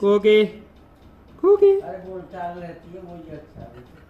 Cookie cookie अरे बोल चाल रहती है वो ही अच्छा है।